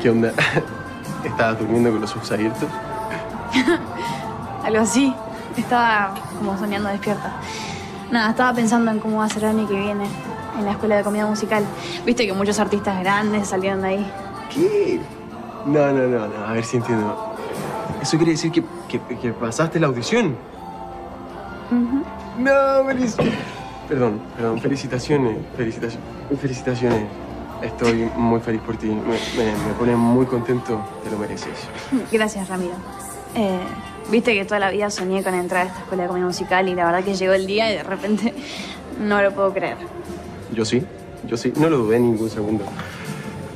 ¿Qué onda? ¿Estabas durmiendo con los ojos abiertos? Algo así. Estaba como soñando despierta. Nada, estaba pensando en cómo va a ser el año que viene en la escuela de comida musical. Viste que muchos artistas grandes salieron de ahí. ¿Qué? No, no, no, no. A ver si entiendo. ¿Eso quiere decir que, que, que pasaste la audición? No, feliz. Perdón, perdón. Felicitaciones, felicitaciones. Felicitaciones. Estoy muy feliz por ti. Me, me- me pone muy contento. Te lo mereces. Gracias, Ramiro. Eh, Viste que toda la vida soñé con entrar a esta escuela de comida musical y la verdad que llegó el día y de repente no lo puedo creer. Yo sí, yo sí. No lo dudé ningún segundo.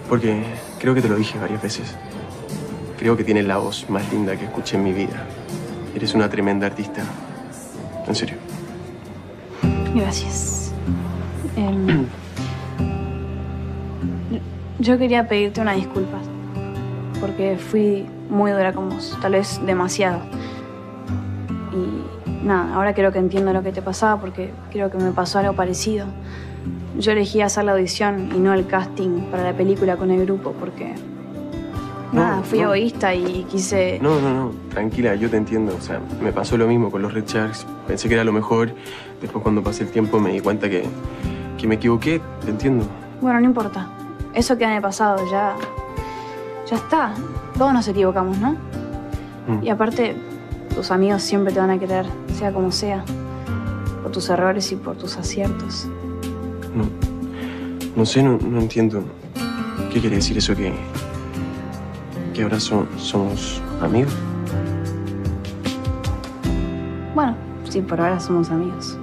Porque creo que te lo dije varias veces. Creo que tienes la voz más linda que escuché en mi vida. Eres una tremenda artista. En serio. Gracias. Em, yo quería pedirte una disculpa porque fui muy dura con vos, tal vez demasiado. Y nada, ahora creo que entiendo lo que te pasaba porque creo que me pasó algo parecido. Yo elegí hacer la audición y no el casting para la película con el grupo porque nada, fui no. egoísta y quise No, no, no. Tranquila, yo te entiendo. O sea, me pasó lo mismo con los Red Sharks. Pensé que era lo mejor. Después, cuando pasé el tiempo, me di cuenta que, que me equivoqué. Te entiendo. Bueno, no importa. Eso queda en el pasado, ya. Ya está. Todos nos equivocamos, ¿no? Mm. Y aparte, tus amigos siempre te van a querer, sea como sea. Por tus errores y por tus aciertos. No, no sé, no, no entiendo. ¿Qué quiere decir eso que. que ahora somos amigos? Bueno, sí, por ahora somos amigos.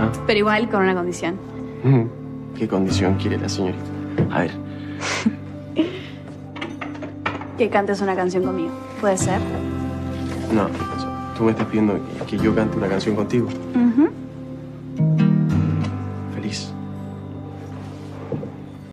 Ah. Pero igual con una condición. Mm, ¿Qué condición quiere la señorita? A ver, Que cantes una canción conmigo. ¿Puede ser? no. Tú me estás pidiendo que, yo cante una canción contigo.